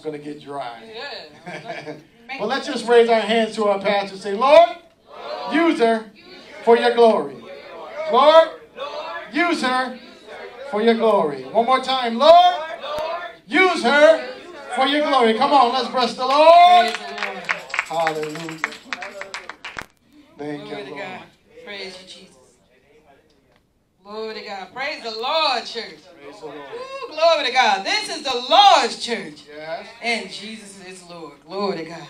going to get dry. Yeah. well, let's just raise our hands to our pastor and say, Lord, use her for your glory. Lord, use her for your glory. One more time. Lord, use her for your glory. Come on, let's bless the Lord. The Lord. Hallelujah. Thank Glory you, Lord. Praise you, Jesus. Glory to God. Praise the Lord, church. Praise the Lord. Ooh, glory to God. This is the Lord's church. Yes. And Jesus is Lord. Glory to God.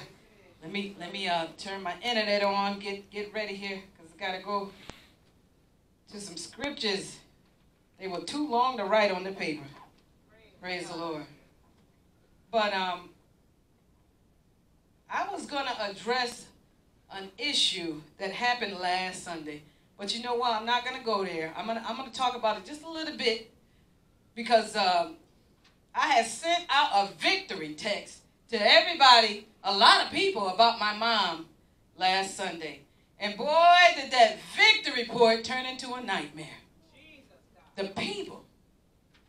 Let me let me uh, turn my internet on. Get get ready here because I gotta go to some scriptures. They were too long to write on the paper. Praise the Lord. But um, I was gonna address an issue that happened last Sunday. But you know what? I'm not gonna go there. I'm gonna I'm gonna talk about it just a little bit because um, I had sent out a victory text to everybody, a lot of people about my mom last Sunday. And boy, did that victory report turn into a nightmare. The people,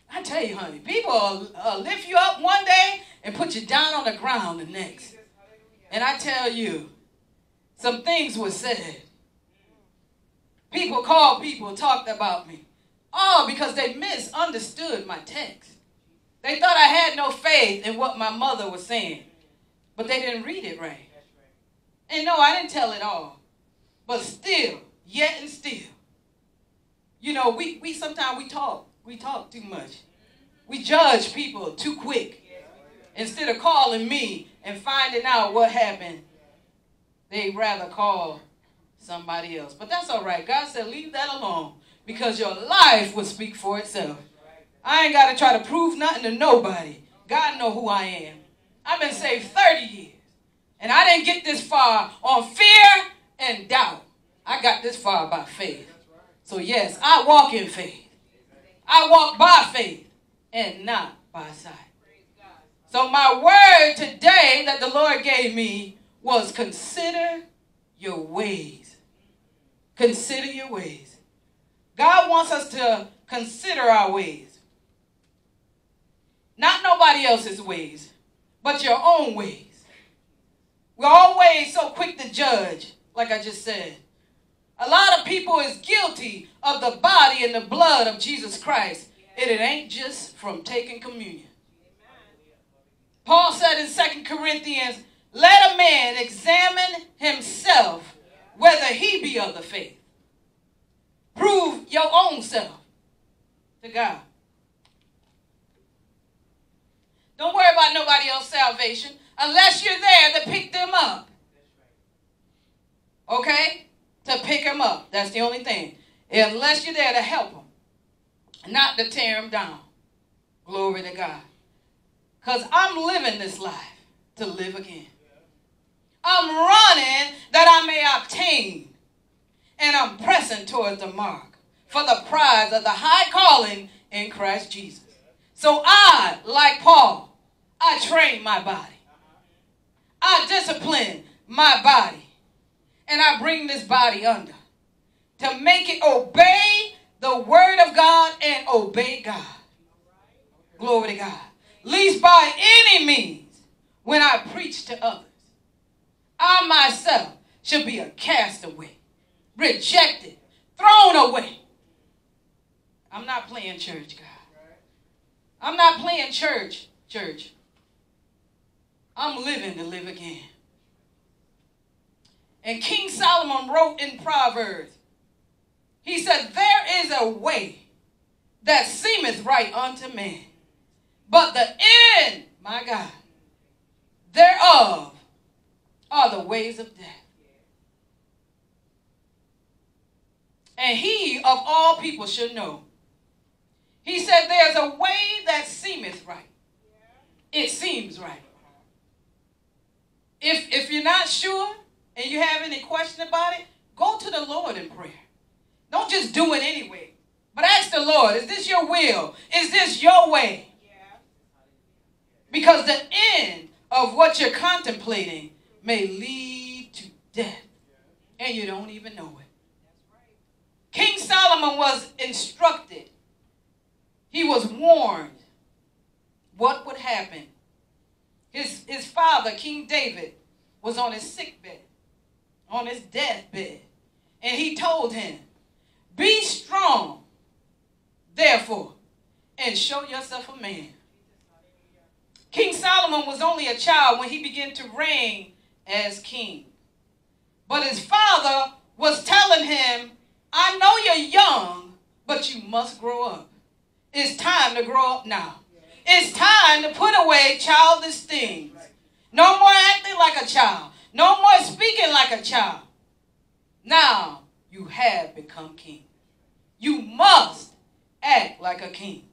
I tell you, honey, people will uh, lift you up one day and put you down on the ground the next. And I tell you, some things were said. People called people, talked about me. All because they misunderstood my text. They thought I had no faith in what my mother was saying, but they didn't read it right. And no, I didn't tell it all. But still, yet and still, you know, we, we sometimes we talk. We talk too much. We judge people too quick. Instead of calling me and finding out what happened, they rather call somebody else. But that's all right. God said, leave that alone because your life will speak for itself. I ain't got to try to prove nothing to nobody. God know who I am. I've been saved 30 years. And I didn't get this far on fear and doubt. I got this far by faith. So yes, I walk in faith. I walk by faith and not by sight. So my word today that the Lord gave me was consider your ways. Consider your ways. God wants us to consider our ways. Not nobody else's ways, but your own ways. We're always so quick to judge, like I just said. A lot of people is guilty of the body and the blood of Jesus Christ, and it ain't just from taking communion. Paul said in 2 Corinthians, let a man examine himself whether he be of the faith. Prove your own self to God. Don't worry about nobody else's salvation unless you're there to pick them up. Okay? To pick them up. That's the only thing. Unless you're there to help them, not to tear them down. Glory to God. Because I'm living this life to live again. I'm running that I may obtain. And I'm pressing towards the mark for the prize of the high calling in Christ Jesus. So I, like Paul, I train my body. I discipline my body. And I bring this body under to make it obey the word of God and obey God. Glory to God. Least by any means, when I preach to others, I myself should be a castaway, rejected, thrown away. I'm not playing church, God. I'm not playing church, church. I'm living to live again. And King Solomon wrote in Proverbs, he said, There is a way that seemeth right unto man, but the end, my God, thereof are the ways of death. And he of all people should know. He said, There's a way that seemeth right. It seems right. If, if you're not sure and you have any question about it, go to the Lord in prayer. Don't just do it anyway. But ask the Lord, is this your will? Is this your way? Because the end of what you're contemplating may lead to death. And you don't even know it. King Solomon was instructed, he was warned what would happen. His, his father, King David, was on his sick bed, on his deathbed. And he told him, Be strong, therefore, and show yourself a man. King Solomon was only a child when he began to reign as king. But his father was telling him, I know you're young, but you must grow up. It's time to grow up now. It's time to put away childish things. No more acting like a child. No more speaking like a child. Now you have become king. You must act like a king.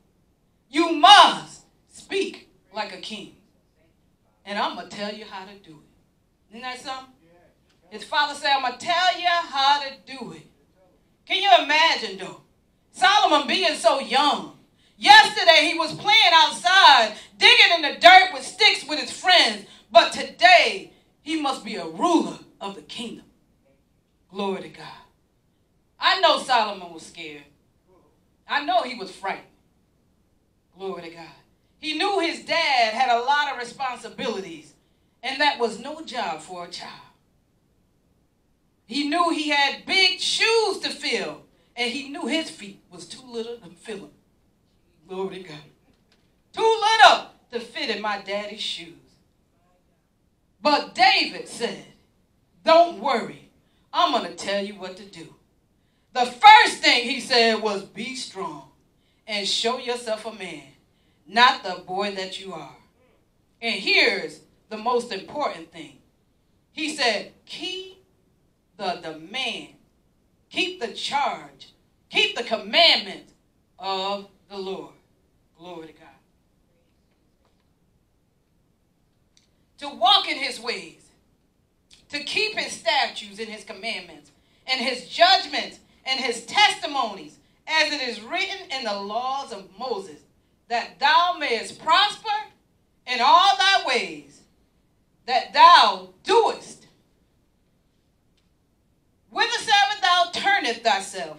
You must speak like a king. And I'm going to tell you how to do it. Isn't that something? His father said, I'm going to tell you how to do it. Can you imagine, though? Solomon being so young. Yesterday he was playing outside, digging in the dirt with sticks with his friends. But today he must be a ruler of the kingdom. Glory to God. I know Solomon was scared. I know he was frightened. Glory to God. He knew his dad had a lot of responsibilities, and that was no job for a child. He knew he had big shoes to fill, and he knew his feet was too little to fill them. Glory to God. Too little to fit in my daddy's shoes. But David said, Don't worry. I'm going to tell you what to do. The first thing he said was, Be strong and show yourself a man, not the boy that you are. And here's the most important thing. He said, Keep the demand, keep the charge, keep the commandment of the Lord. Glory to God. To walk in his ways, to keep his statutes and his commandments, and his judgments and his testimonies, as it is written in the laws of Moses, that thou mayest prosper in all thy ways, that thou doest. Whithersoever thou turnest thyself,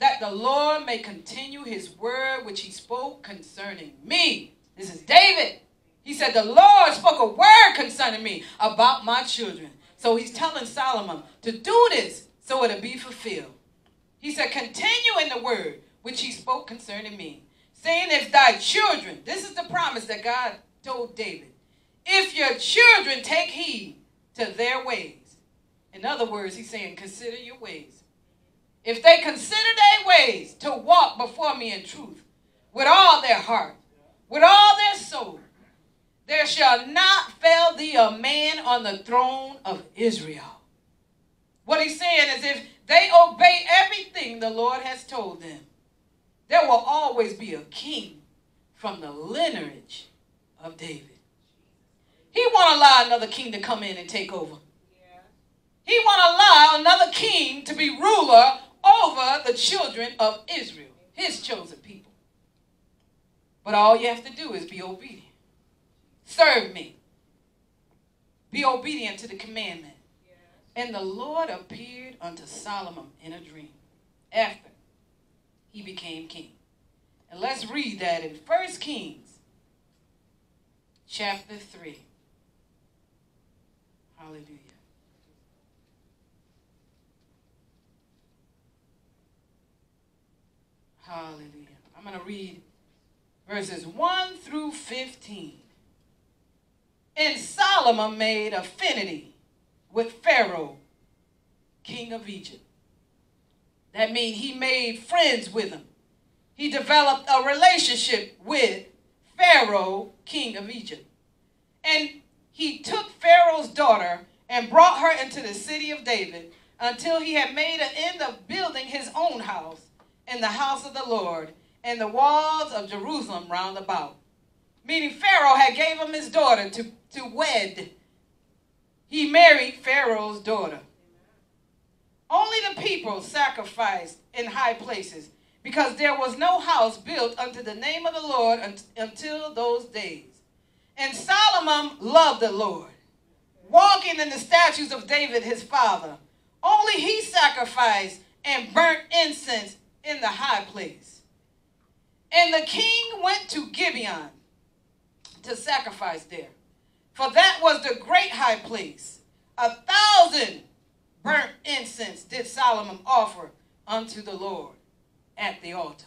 that the Lord may continue his word which he spoke concerning me. This is David. He said, The Lord spoke a word concerning me about my children. So he's telling Solomon to do this so it'll be fulfilled. He said, Continue in the word which he spoke concerning me, saying, If thy children, this is the promise that God told David, if your children take heed to their ways. In other words, he's saying, Consider your ways. If they consider their ways to walk before me in truth with all their heart, with all their soul, there shall not fail thee a man on the throne of Israel. What he's saying is if they obey everything the Lord has told them, there will always be a king from the lineage of David. He won't allow another king to come in and take over. He won't allow another king to be ruler over the children of Israel, his chosen people. But all you have to do is be obedient. Serve me. Be obedient to the commandment. And the Lord appeared unto Solomon in a dream after he became king. And let's read that in 1 Kings chapter 3. Hallelujah. Hallelujah. I'm going to read verses 1 through 15. And Solomon made affinity with Pharaoh, king of Egypt. That means he made friends with him. He developed a relationship with Pharaoh, king of Egypt. And he took Pharaoh's daughter and brought her into the city of David until he had made an end of building his own house in the house of the Lord and the walls of Jerusalem round about. Meaning Pharaoh had gave him his daughter to to wed. He married Pharaoh's daughter. Only the people sacrificed in high places because there was no house built unto the name of the Lord until those days. And Solomon loved the Lord, walking in the statutes of David his father. Only he sacrificed and burnt incense in the high place. And the king went to Gibeon to sacrifice there. For that was the great high place. A thousand burnt incense did Solomon offer unto the Lord at the altar.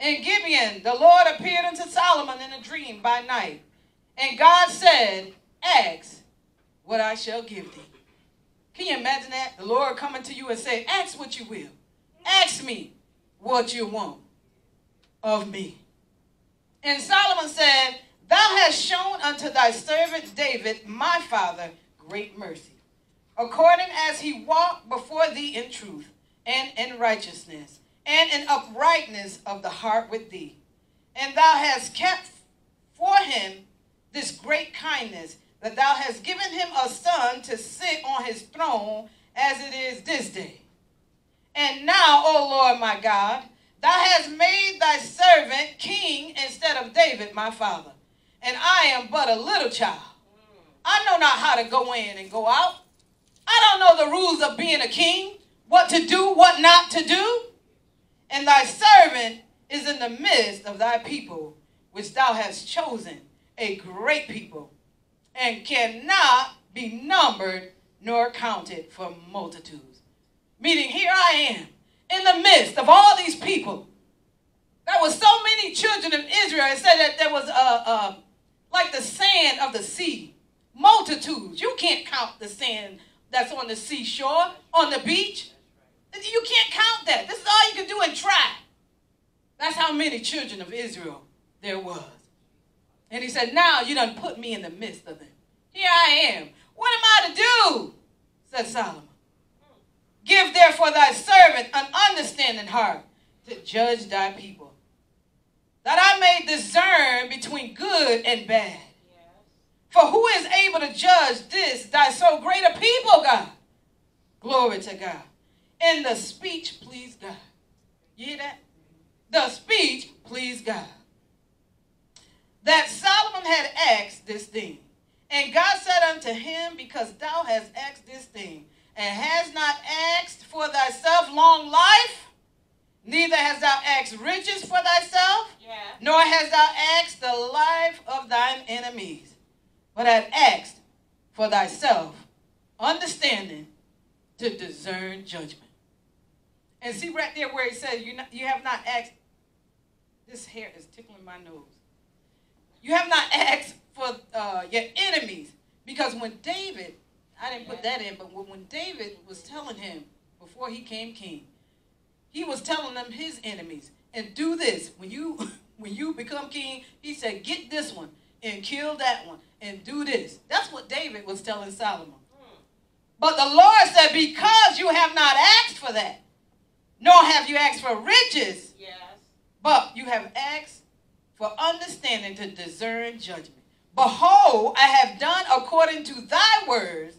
In Gibeon, the Lord appeared unto Solomon in a dream by night. And God said, Ask what I shall give thee. Can you imagine that? The Lord coming to you and say, Ask what you will. Ask me what you want of me. And Solomon said, Thou hast shown unto thy servant David, my father, great mercy, according as he walked before thee in truth and in righteousness and in uprightness of the heart with thee. And thou hast kept for him this great kindness, that thou hast given him a son to sit on his throne as it is this day. And now, O Lord my God, thou hast made thy servant king instead of David my father. And I am but a little child. I know not how to go in and go out. I don't know the rules of being a king, what to do, what not to do. And thy servant is in the midst of thy people, which thou hast chosen, a great people, and cannot be numbered nor counted for multitudes. Meaning, here I am in the midst of all these people. There was so many children of Israel. It said that there was a, a like the sand of the sea, multitudes. You can't count the sand that's on the seashore, on the beach. You can't count that. This is all you can do and try. That's how many children of Israel there was. And he said, Now you done put me in the midst of them. Here I am. What am I to do? Said Solomon. Give therefore thy servant an understanding heart to judge thy people, that I may discern between good and bad. For who is able to judge this, thy so great a people, God? Glory to God. And the speech pleased God. You hear that? The speech pleased God. That Solomon had asked this thing. And God said unto him, Because thou hast asked this thing, and hast not asked for thyself long life, neither hast thou asked riches for thyself, yeah. nor hast thou asked the life of thine enemies, but hast asked for thyself understanding to discern judgment. And see right there where he says, you, not, you have not asked, this hair is tickling my nose. You have not asked for uh, your enemies. Because when David, I didn't put that in, but when David was telling him before he came king, he was telling them his enemies, and do this. When you when you become king, he said, get this one and kill that one and do this. That's what David was telling Solomon. But the Lord said, because you have not asked for that, nor have you asked for riches, yes. but you have asked for understanding to discern judgment. Behold, I have done according to thy words,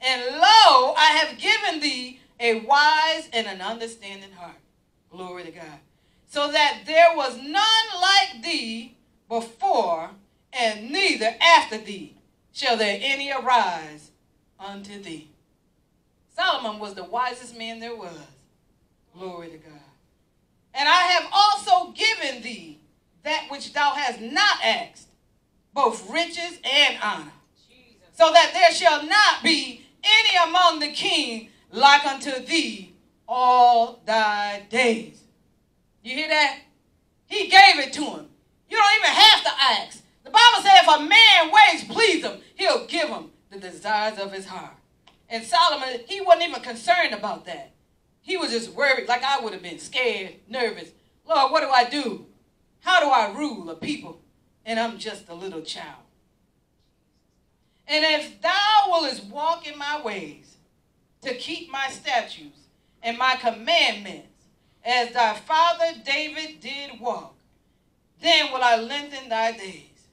and lo, I have given thee a wise and an understanding heart. Glory to God. So that there was none like thee before, and neither after thee shall there any arise unto thee. Solomon was the wisest man there was. Glory to God. And I have also given thee that which thou hast not asked, both riches and honor, Jesus. so that there shall not be any among the king like unto thee all thy days. You hear that? He gave it to him. You don't even have to ask. The Bible says if a man ways please him, he'll give him the desires of his heart. And Solomon, he wasn't even concerned about that. He was just worried, like I would have been, scared, nervous. Lord, what do I do? How do I rule a people? And I'm just a little child. And if thou willest walk in my ways to keep my statutes and my commandments, as thy father David did walk, then will I lengthen thy days.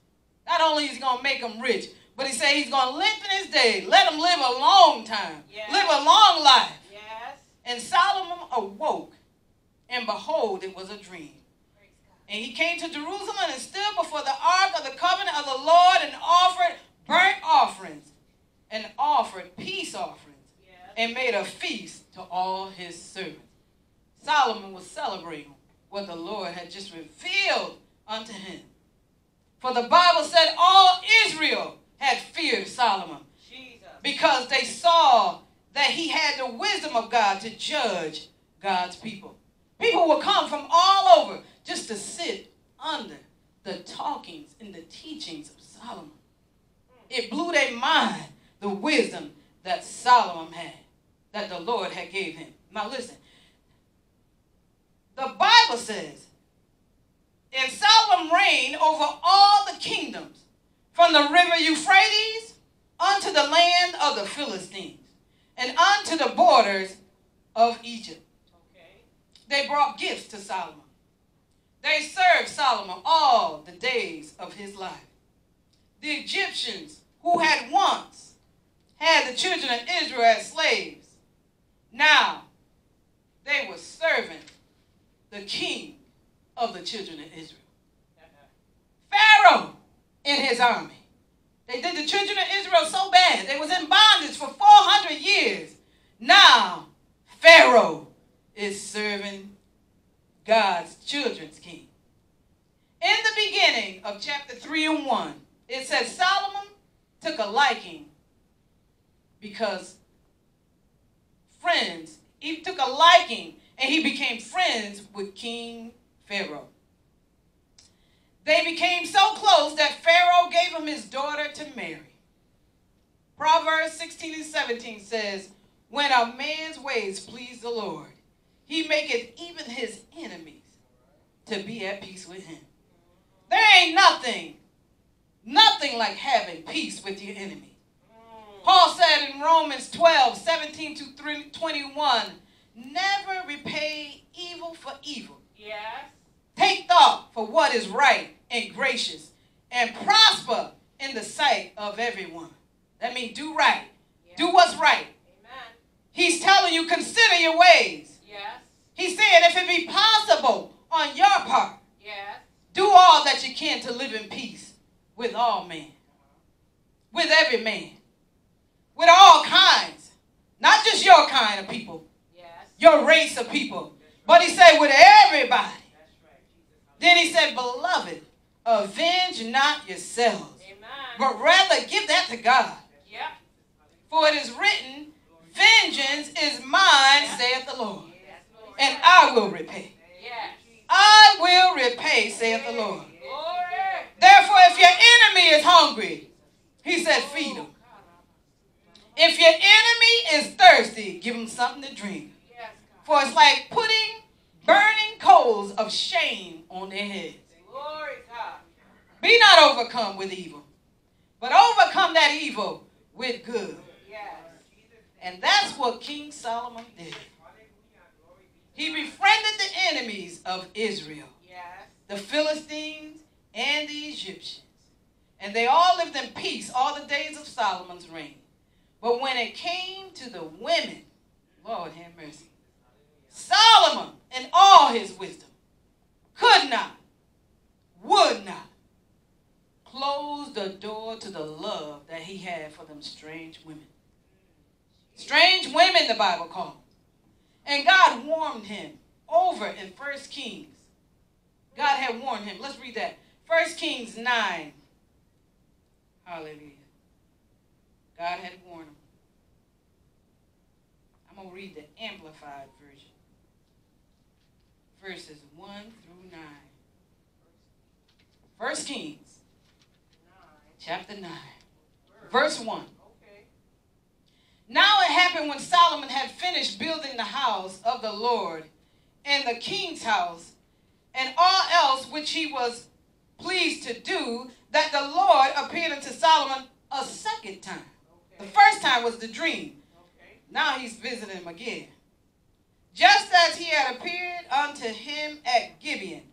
Not only is he going to make him rich, but he said he's going to lengthen his days. Let him live a long time. Yes. Live a long life. And Solomon awoke, and behold, it was a dream. And he came to Jerusalem and stood before the ark of the covenant of the Lord and offered burnt offerings and offered peace offerings and made a feast to all his servants. Solomon was celebrating what the Lord had just revealed unto him. For the Bible said all Israel had feared Solomon Jesus. because they saw that he had the wisdom of God to judge God's people. People would come from all over just to sit under the talkings and the teachings of Solomon. It blew their mind, the wisdom that Solomon had, that the Lord had gave him. Now listen, the Bible says, and Solomon reigned over all the kingdoms, from the river Euphrates unto the land of the Philistines, and unto the borders of Egypt. Okay. They brought gifts to Solomon. They served Solomon all the days of his life. The Egyptians, who had once had the children of Israel as slaves, now they were serving the king of the children of Israel. Uh-huh. Pharaoh in his army. They did the children of Israel so bad. They was in bondage for 400 years. Now, Pharaoh is serving God's children's king. In the beginning of chapter 3 and 1, it says Solomon took a liking because friends, he took a liking and he became friends with King Pharaoh. They became so close that Pharaoh gave him his daughter to marry. Proverbs 16 and 17 says, When a man's ways please the Lord, he maketh even his enemies to be at peace with him. There ain't nothing, nothing like having peace with your enemy. Paul said in Romans 12, 17 to 21, never repay evil for evil. Yes. Take thought for what is right and gracious, and prosper in the sight of everyone. That means do right. Yes. Do what's right. Amen. He's telling you, consider your ways. Yes. He's saying, if it be possible on your part, Yes. do all that you can to live in peace with all men, with every man, with all kinds, not just your kind of people, Yes. your race of people, but he said with everybody. Right. Then he said, Beloved, avenge not yourselves, Amen. but rather give that to God. Yep. For it is written, Vengeance is mine, saith the Lord, Yes, Lord. and I will repay. Yes. I will repay, saith the Lord. Therefore, if your enemy is hungry, he said, feed him. If your enemy is thirsty, give him something to drink. Yes, God. For it's like putting burning coals of shame on their heads. Glory, God. Be not overcome with evil, but overcome that evil with good. Yes. And that's what King Solomon did. He befriended the enemies of Israel, Yes. the Philistines and the Egyptians. And they all lived in peace all the days of Solomon's reign. But when it came to the women, Lord have mercy, Solomon, in all his wisdom, could not, would not close the door to the love that he had for them strange women. Strange women, the Bible them. And God warned him over in First Kings. God had warned him. Let's read that. First Kings 9. Hallelujah. God had warned him. I'm going to read the Amplified Version. Verses 1 through 9. First Kings, chapter 9. Verse 1. Now it happened when Solomon had finished building the house of the Lord and the king's house and all else which he was pleased to do, that the Lord appeared unto Solomon a second time. The first time was the dream. Okay. Now he's visiting him again. Just as he had appeared unto him at Gibeon.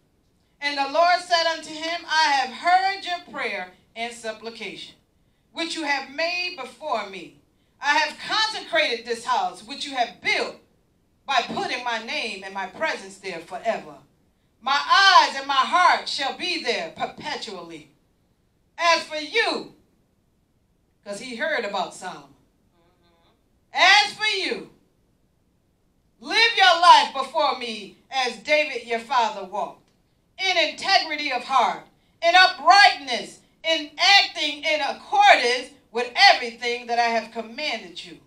And the Lord said unto him, I have heard your prayer and supplication, which you have made before me. I have consecrated this house which you have built by putting my name and my presence there forever. My eyes and my heart shall be there perpetually. As for you, because he heard about Solomon. As for you, live your life before me as David your father walked, in integrity of heart, in uprightness, in acting in accordance with everything that I have commanded you,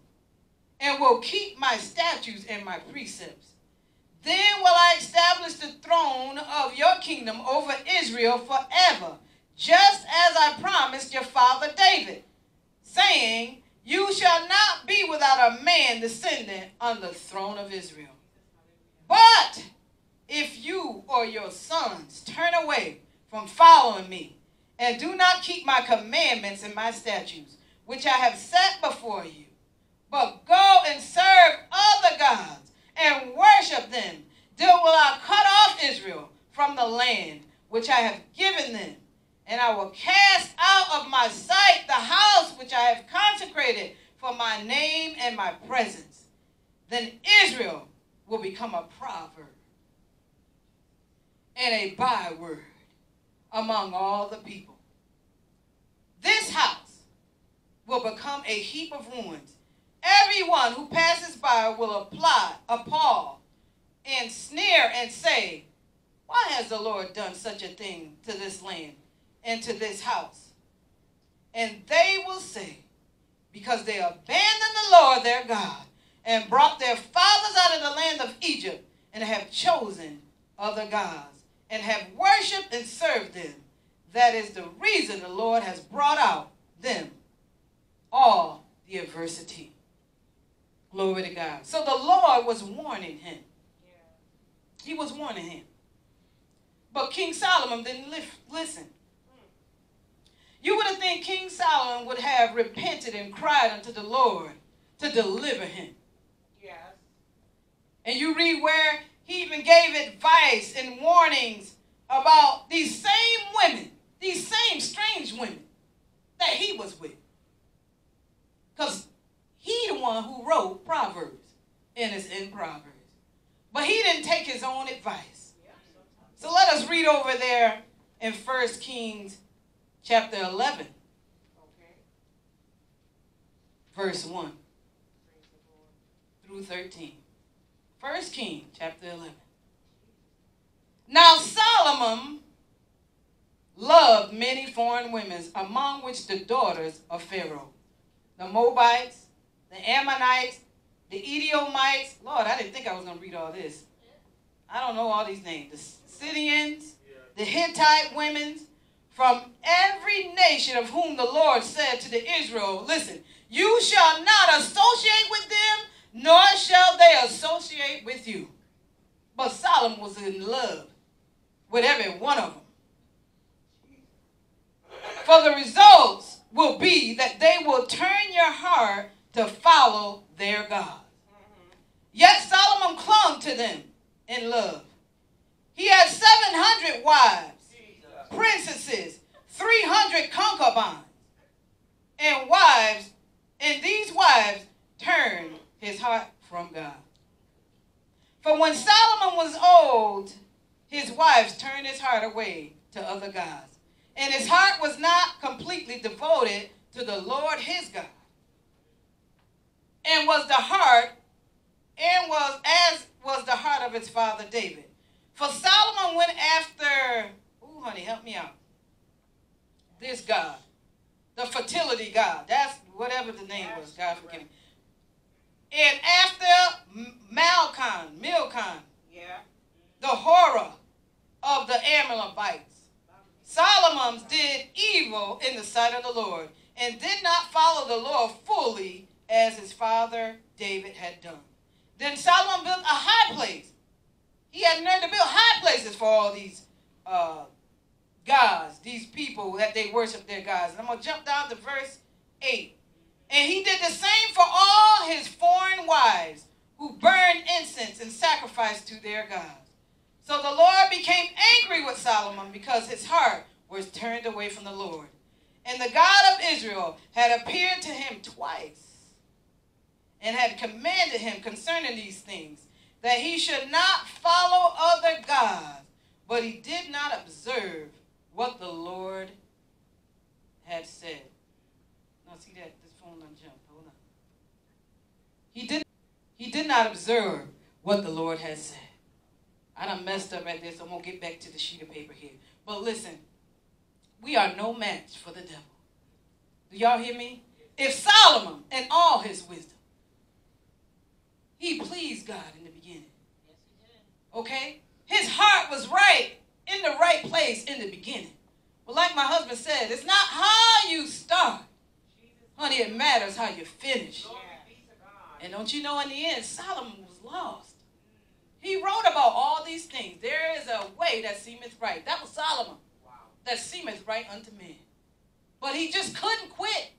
and will keep my statutes and my precepts. Then will I establish the throne of your kingdom over Israel forever, just as I promised your father David, saying, You shall not be without a man descendant on the throne of Israel. But if you or your sons turn away from following me, and do not keep my commandments and my statutes, which I have set before you, but go and serve other gods and worship them, then will I cut off Israel from the land which I have given them, and I will cast out of my sight the house which I have consecrated for my name and my presence. Then Israel will become a proverb and a byword among all the people. This house will become a heap of ruins. Everyone who passes by will apply, appall, and sneer and say, Why has the Lord done such a thing to this land and to this house? And they will say, Because they abandoned the Lord their God and brought their fathers out of the land of Egypt and have chosen other gods and have worshipped and served them. That is the reason the Lord has brought out them all the adversity. Glory to God. So the Lord was warning him. He was warning him. But King Solomon didn't li- listen. You would have think King Solomon would have repented and cried unto the Lord to deliver him. Yes. And you read where he even gave advice and warnings about these same women, these same strange women that he was with. Because he the one who wrote Proverbs and is in Proverbs. But he didn't take his own advice. So let us read over there in 1 Kings chapter 11, Okay. verse 1 Praise the Lord. through 13. 1 King chapter 11. Now Solomon loved many foreign women, among which the daughters of Pharaoh, the Moabites, the Ammonites, the Edomites. Lord, I didn't think I was going to read all this. I don't know all these names. The Scythians, the Hittite women, from every nation of whom the Lord said to the Israel, Listen, you shall not associate with them, nor shall they associate with you. But Solomon was in love with every one of them. For the results will be that they will turn your heart to follow their God. Yet Solomon clung to them in love. He had 700 wives. Princesses, 300 concubines, and wives, and these wives turned his heart from God. For when Solomon was old, his wives turned his heart away to other gods, and his heart was not completely devoted to the Lord his God. And was the heart, and was as was the heart of his father David. For Solomon went after, honey, help me out. This God, the fertility God. That's whatever the name was. God forgive me. And after Malcon, Milcon, Yeah. the horror of the Amalekites. Solomon did evil in the sight of the Lord and did not follow the Lord fully as his father David had done. Then Solomon built a high place. He had learned to build high places for all these uh, gods, these people that they worship their gods. And I'm going to jump down to verse 8. And he did the same for all his foreign wives who burned incense and sacrificed to their gods. So the Lord became angry with Solomon because his heart was turned away from the Lord. And the God of Israel had appeared to him twice and had commanded him concerning these things that he should not follow other gods, but he did not observe what the Lord had said. No, see that this phone done jumped. Hold on. He did he did not observe what the Lord had said. I done messed up at this. I'm going to get back to the sheet of paper here. But listen, we are no match for the devil. Do y'all hear me? If Solomon, and all his wisdom, he pleased God in the beginning. Yes, he did. Okay? His heart was right in the right place in the beginning. But like my husband said, it's not how you start. Honey, it matters how you finish. And don't you know in the end, Solomon was lost. He wrote about all these things. There is a way that seemeth right. That was Solomon. That seemeth right unto men. But he just couldn't quit.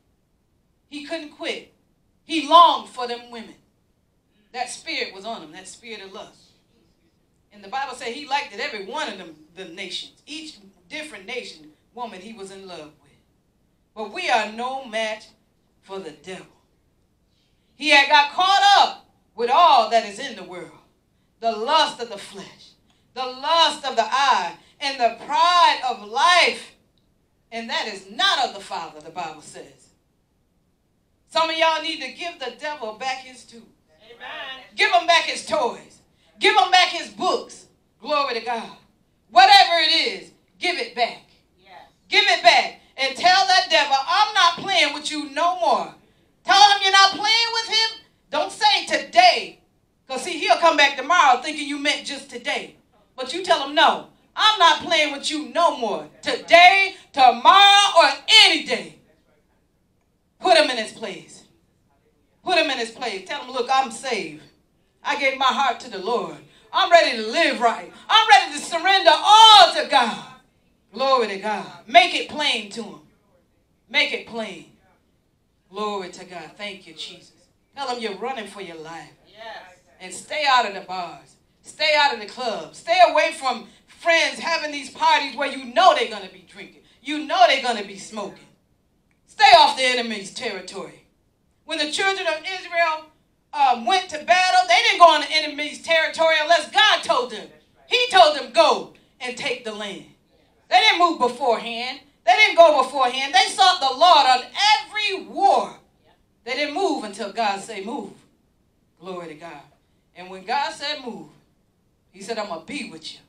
He couldn't quit. He longed for them women. That spirit was on him, that spirit of lust. And the Bible said he liked it every one of them, the nations. Each different nation, woman he was in love with. But we are no match for the devil. He had got caught up with all that is in the world. The lust of the flesh, the lust of the eye, and the pride of life. And that is not of the Father, the Bible says. Some of y'all need to give the devil back his tools. Amen. Give him back his toys. Give him back his books. Glory to God. Whatever it is, give it back. Yes. Give it back. And tell that devil, I'm not playing with you no more. Tell him you're not playing with him. Don't say today. Because, see, he'll come back tomorrow thinking you meant just today. But you tell him, no, I'm not playing with you no more. Today, tomorrow, or any day. Put him in his place. Put him in his place. Tell him, look, I'm saved. I gave my heart to the Lord. I'm ready to live right. I'm ready to surrender all to God. Glory to God. Make it plain to him. Make it plain. Glory to God. Thank you, Jesus. Tell him you're running for your life. Yes. And stay out of the bars. Stay out of the clubs. Stay away from friends having these parties where you know they're going to be drinking. You know they're going to be smoking. Stay off the enemy's territory. When the children of Israel um, went to battle, they didn't go on the enemy's territory unless God told them. He told them, go and take the land. They didn't move beforehand. They didn't go beforehand. They sought the Lord on every war. They didn't move until God said move. Glory to God. And when God said move, he said, I'm going to be with you.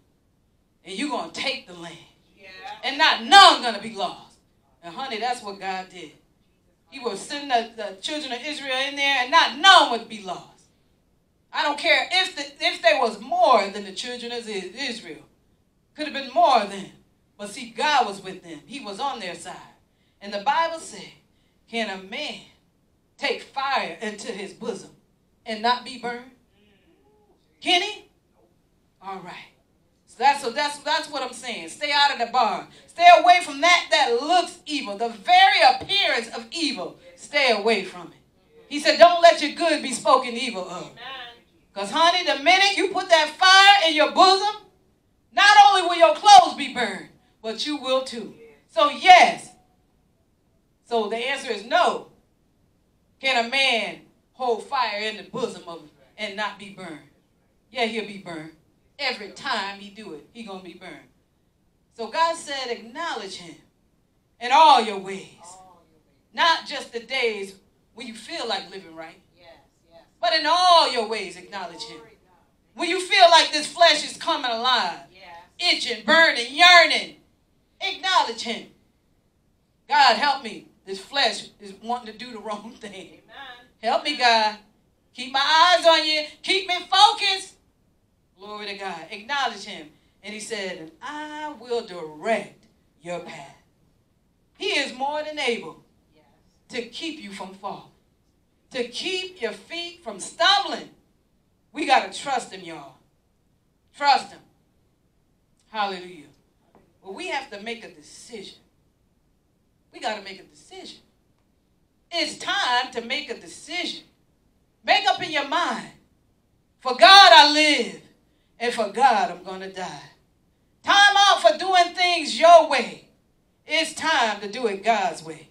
And you're going to take the land. Yeah. And not none going to be lost. And honey, that's what God did. He was sending the, the children of Israel in there and not none would be lost. I don't care if, the, if there was more than the children of Israel. Could have been more than. But see, God was with them. He was on their side. And the Bible said, can a man take fire into his bosom and not be burned? Can he? All right. So that's so that's that's what I'm saying. Stay out of the barn. Stay away from that that looks evil. The very appearance of evil. Stay away from it. He said, "Don't let your good be spoken evil of." Because, honey, the minute you put that fire in your bosom, not only will your clothes be burned, but you will too. So, yes. So, the answer is no. Can a man hold fire in the bosom of and not be burned? Yeah, he'll be burned. Every time he do it, he going to be burned. So, God said, acknowledge him in all your ways. Not just the days when you feel like living right, Yes. Yes. but in all your ways, acknowledge him. When you feel like this flesh is coming alive, Yes. itching, burning, yearning, acknowledge him. God, help me. This flesh is wanting to do the wrong thing. Amen. Help me, God. Keep my eyes on you. Keep me focused. Glory to God. Acknowledge him. And he said, I will direct your path. He is more than able Yes. to keep you from falling, to keep your feet from stumbling. We got to trust him, y'all. Trust him. Hallelujah. Well, we have to make a decision. We got to make a decision. It's time to make a decision. Make up in your mind. For God I live, and for God I'm going to die. Time out for doing things your way. It's time to do it God's way.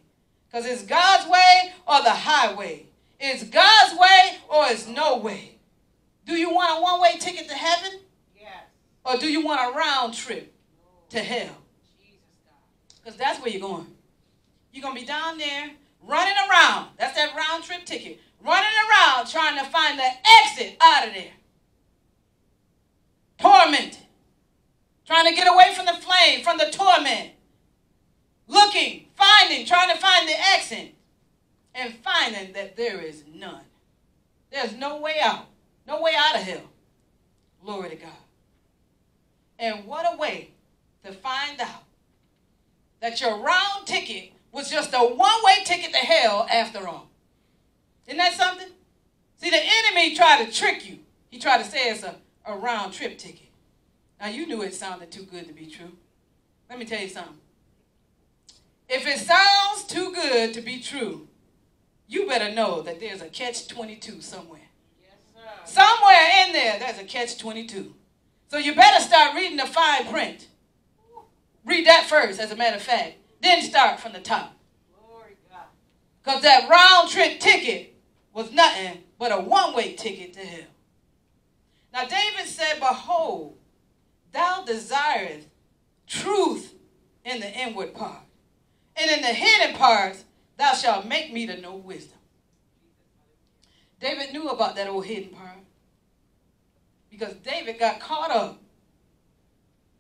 Because it's God's way or the highway. It's God's way or it's no way. Do you want a one way ticket to heaven Yes. or do you want a round trip to hell? Because that's where you're going. You're going to be down there running around. That's that round trip ticket. Running around trying to find the exit out of there. Trying to get away from the flame, from the torment, looking, finding, trying to find the exit, and finding that there is none. There's no way out, no way out of hell. Glory to God. And what a way to find out that your round ticket was just a one way ticket to hell after all. Isn't that something? See, the enemy tried to trick you. He tried to say it's a, a round trip ticket. Now, you knew it sounded too good to be true. Let me tell you something. If it sounds too good to be true, you better know that there's a catch 22 somewhere. Yes, sir. Somewhere in there, there's a catch 22. So you better start reading the fine print. Read that first, as a matter of fact. Then start from the top. Glory God. Because that round trip ticket was nothing but a one way ticket to hell. Now David said, Behold, thou desirest truth in the inward part, and in the hidden parts thou shalt make me to know wisdom. David knew about that old hidden part because David got caught up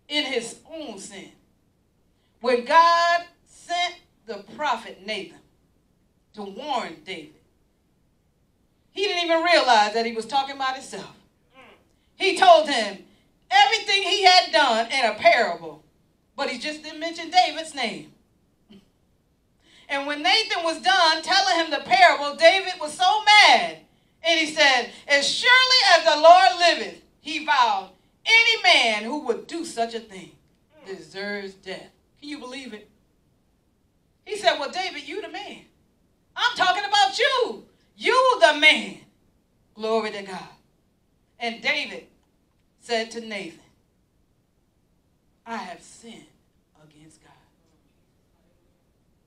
in his own sin. When God sent the prophet Nathan to warn David, he didn't even realize that he was talking about himself. He told him everything he had done in a parable, but he just didn't mention David's name. And when Nathan was done telling him the parable, David was so mad. And he said, As surely as the Lord liveth, he vowed, any man who would do such a thing deserves death. Can you believe it? He said, Well, David, you the man. I'm talking about you. You the man. Glory to God. And David said to Nathan, I have sinned against God.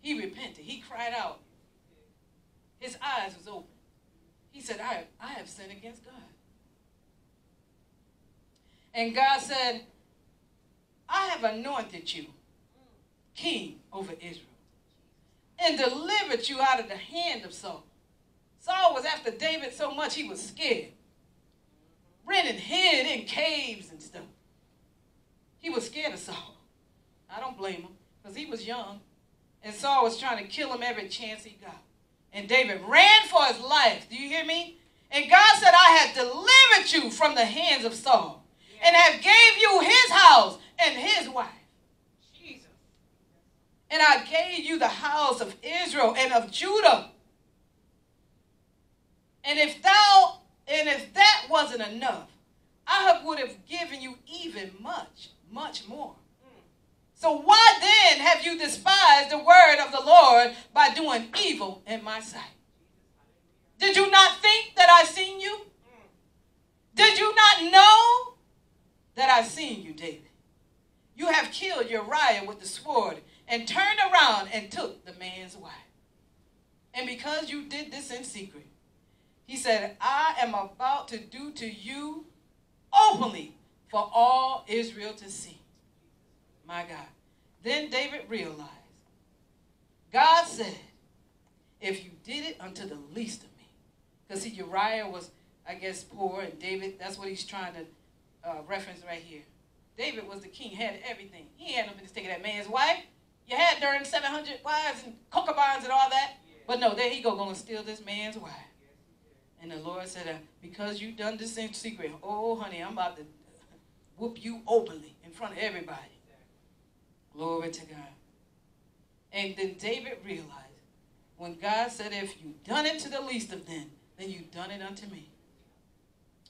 He repented. He cried out. His eyes was open. He said, I, I have sinned against God. And God said, I have anointed you king over Israel and delivered you out of the hand of Saul. Saul was after David so much he was scared. Ran and hid in caves and stuff. He was scared of Saul. I don't blame him because he was young. And Saul was trying to kill him every chance he got. And David ran for his life. Do you hear me? And God said, I have delivered you from the hands of Saul and have gave you his house and his wife. Jesus. And I gave you the house of Israel and of Judah. And if thou, and if that wasn't enough, I would have given you even much, much more. So why then have you despised the word of the Lord by doing evil in my sight? Did you not think that I seen you? Did you not know that I seen you, David? You have killed Uriah with the sword and turned around and took the man's wife. And because you did this in secret, he said, I am about to do to you openly for all Israel to see. My God. Then David realized, God said, if you did it unto the least of me, because see, Uriah was, I guess, poor, and David, that's what he's trying to uh, reference right here. David was the king, had everything. He had no business taking that man's wife. You had during 700 wives and concubines and all that. But no, there he go, going to steal this man's wife. And the Lord said, uh, because you've done this in secret, oh, honey, I'm about to whoop you openly in front of everybody. Glory to God. And then David realized when God said, if you've done it to the least of them, then you've done it unto me.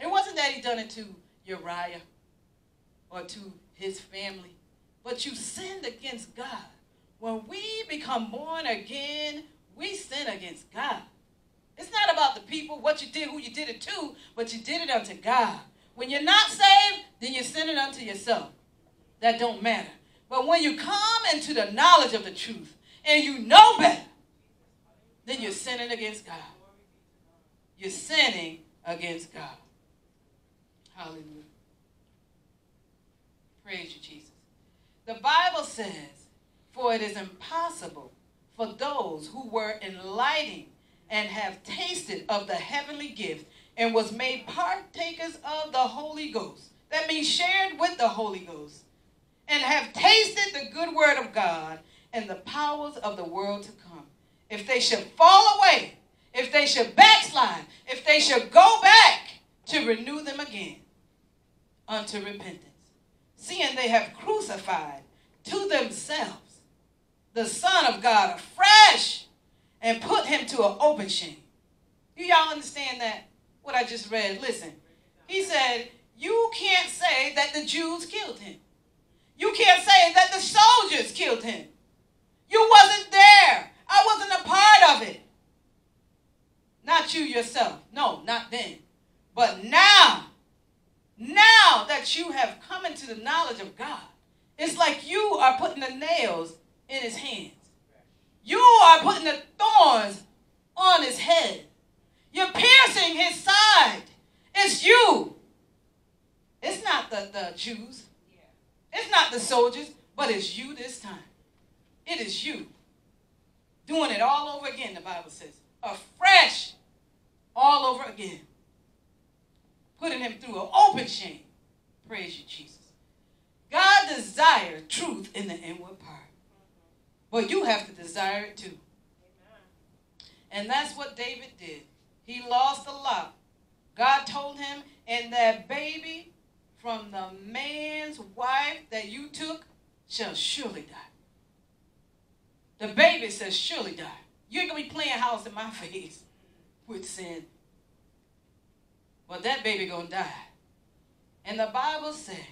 It wasn't that he done it to Uriah or to his family, but you sinned against God. When we become born again, we sin against God. It's not about the people, what you did, who you did it to, but you did it unto God. When you're not saved, then you're sinning unto yourself. That don't matter. But when you come into the knowledge of the truth and you know better, then you're sinning against God. You're sinning against God. Hallelujah. Praise you, Jesus. The Bible says, For it is impossible for those who were enlightened and have tasted of the heavenly gift and was made partakers of the Holy Ghost. That means shared with the Holy Ghost. and have tasted the good word of God and the powers of the world to come. If they should fall away, if they should backslide, if they should go back to renew them again unto repentance, seeing they have crucified to themselves the Son of God afresh and put him to an open shame. Do y'all understand that? What I just read? Listen. He said, You can't say that the Jews killed him. You can't say that the soldiers killed him. You wasn't there. I wasn't a part of it. Not you yourself. No, not then. But now, now that you have come into the knowledge of God, it's like you are putting the nails in his hands. You are putting the thorns on his head. You're piercing his side. It's you. It's not the, the Jews. It's not the soldiers, but it's you this time. It is you. Doing it all over again, the Bible says. Afresh. All over again. Putting him through an open shame. Praise you, Jesus. God desires truth in the inward part. But you have to desire it too. And that's what David did. He lost a lot. God told him, and that baby from the man's wife that you took shall surely die. The baby says, surely die. You ain't going to be playing house in my face with sin. But that baby going to die. And the Bible said,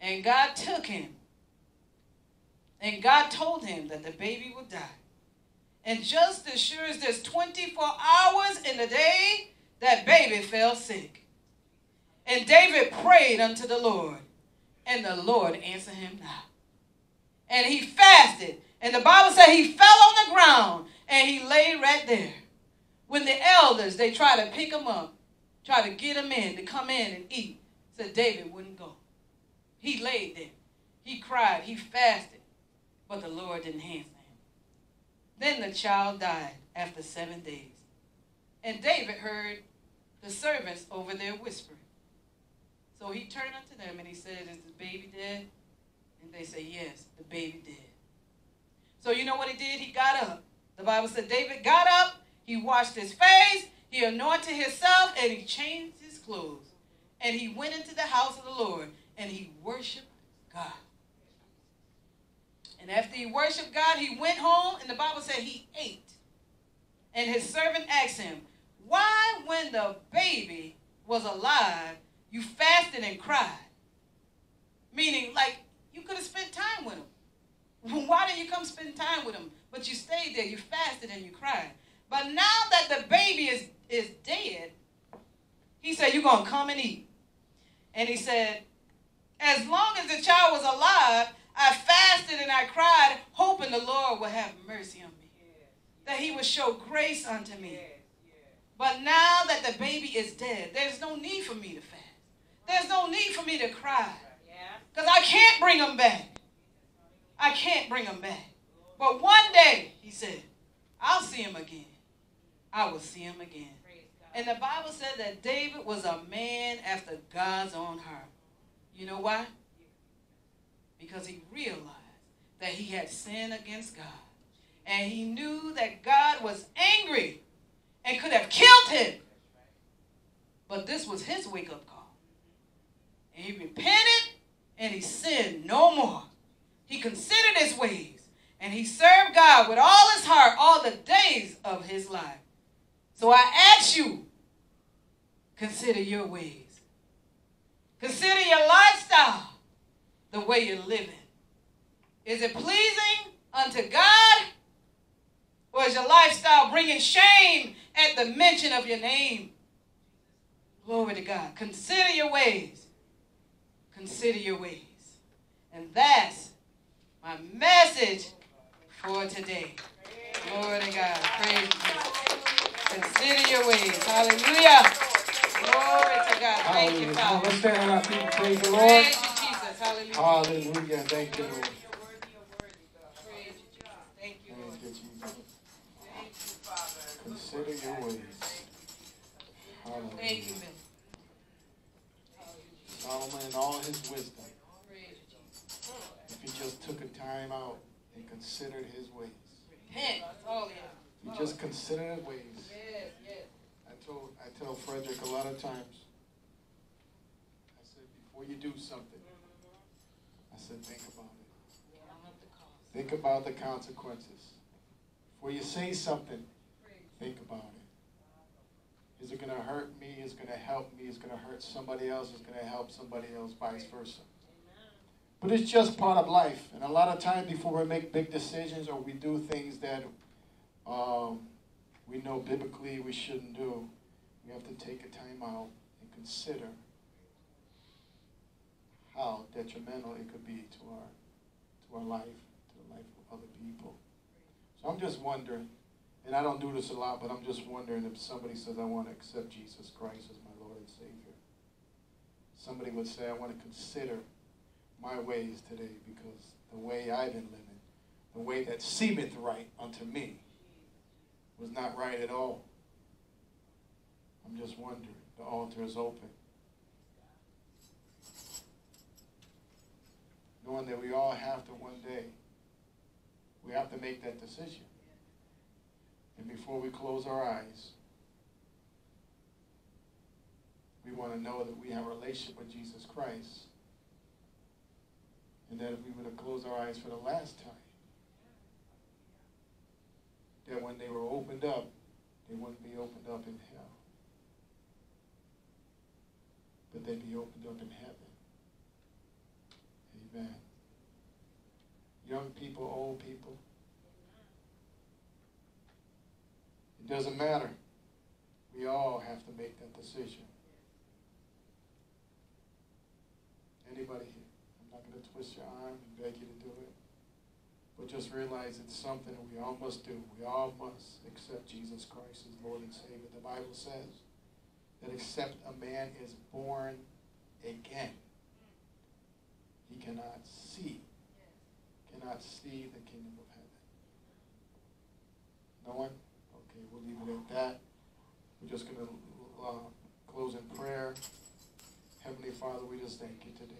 and God took him. And God told him that the baby would die. And just as sure as there's 24 hours in the day, that baby fell sick. And David prayed unto the Lord, and the Lord answered him now. And he fasted. And the Bible said he fell on the ground and he lay right there. When the elders, they tried to pick him up, try to get him in to come in and eat, said David wouldn't go. He laid there. He cried. He fasted. But the Lord didn't answer him. Then the child died after seven days. And David heard the servants over there whispering. So he turned unto them and he said, Is the baby dead? And they said, Yes, the baby dead. So you know what he did? He got up. The Bible said David got up, he washed his face, he anointed himself, and he changed his clothes. And he went into the house of the Lord and he worshiped God. And after he worshiped God, he went home, and the Bible said he ate. And his servant asked him, Why, when the baby was alive, you fasted and cried? Meaning, like, you could have spent time with him. Why didn't you come spend time with him? But you stayed there, you fasted, and you cried. But now that the baby is, is dead, he said, You're going to come and eat. And he said, As long as the child was alive, I fasted and I cried, hoping the Lord would have mercy on me, that he would show grace unto me. But now that the baby is dead, there's no need for me to fast. There's no need for me to cry. Because I can't bring him back. I can't bring him back. But one day, he said, I'll see him again. I will see him again. And the Bible said that David was a man after God's own heart. You know why? Because he realized that he had sinned against God. And he knew that God was angry and could have killed him. But this was his wake up call. And he repented and he sinned no more. He considered his ways and he served God with all his heart all the days of his life. So I ask you, consider your ways. Consider your lifestyle the way you're living? Is it pleasing unto God? Or is your lifestyle bringing shame at the mention of your name? Glory to God. Consider your ways. Consider your ways. And that's my message for today. Glory to God. Praise God. Consider your ways. Hallelujah. Glory to God. Thank you, Father. Let's stand on our feet praise the Lord. Praise you, Jesus. Hallelujah. Hallelujah. Thank you, Lord. You, Thank you, Lord. Thank you, Jesus. Thank you, Father. Consider your ways. Thank you. Solomon in all his wisdom. Praise you, Jesus. If he just took a time out and considered his ways. All he If he just considered his ways. Yes, yes. I told I tell Frederick a lot of times. I said, before you do something, I said, think about it. Count up the cost. Think about the consequences. Before you say something, think about it. Is it going to hurt me? Is it going to help me? Is it going to hurt somebody else? Is it going to help somebody else? Vice versa. But it's just part of life. And a lot of times before we make big decisions or we do things that um, we know biblically we shouldn't do, we have to take a time out and consider how detrimental it could be to our to our life, to the life of other people. So I'm just wondering, and I don't do this a lot, but I'm just wondering if somebody says, I want to accept Jesus Christ as my Lord and Savior. Somebody would say, I want to consider my ways today because the way I've been living, the way that seemeth right unto me, was not right at all. I'm just wondering. The altar is open. Knowing that we all have to one day, we have to make that decision. And before we close our eyes, we want to know that we have a relationship with Jesus Christ. And that if we were to close our eyes for the last time, that when they were opened up, they wouldn't be opened up in hell. But they'd be opened up in heaven. Amen. Young people, old people. It doesn't matter. We all have to make that decision. Anybody here? I'm not going to twist your arm and beg you to do it. But just realize it's something that we all must do. We all must accept Jesus Christ as Lord and Savior. The Bible says that except a man is born again, he cannot see, cannot see the kingdom of heaven. No one? Okay, we'll leave it at that. We're just going to uh, close in prayer. Heavenly Father, we just thank you today.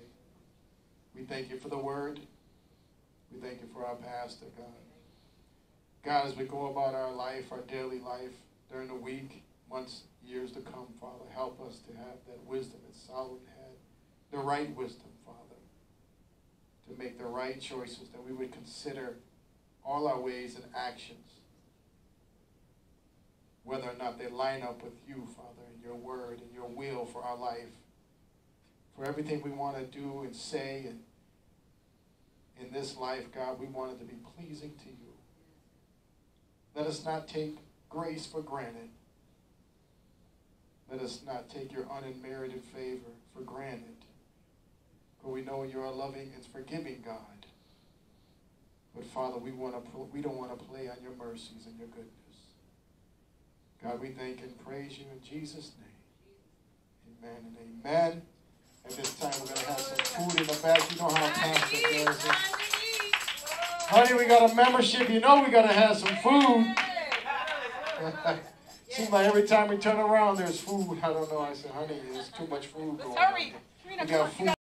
We thank you for the word. We thank you for our pastor, God. God, as we go about our life, our daily life, during the week, months, years to come, Father, help us to have that wisdom that Solomon had, the right wisdom, Father, to make the right choices, that we would consider all our ways and actions, whether or not they line up with you, Father, and your word and your will for our life, for everything we want to do and say and in this life, God, we want it to be pleasing to you. Let us not take grace for granted. Let us not take your unmerited favor for granted. For we know you're a loving and forgiving God. But Father, we want to we don't want to play on your mercies and your goodness. God, we thank and praise you in Jesus' name. Amen and amen. At this time, we're going to have some food in the back. You know how Pastor does it. Honey, we got a membership. You know we got to have some food. Seems like every time we turn around, there's food. I don't know. I said, honey, there's too much food going on. Hurry. We got food.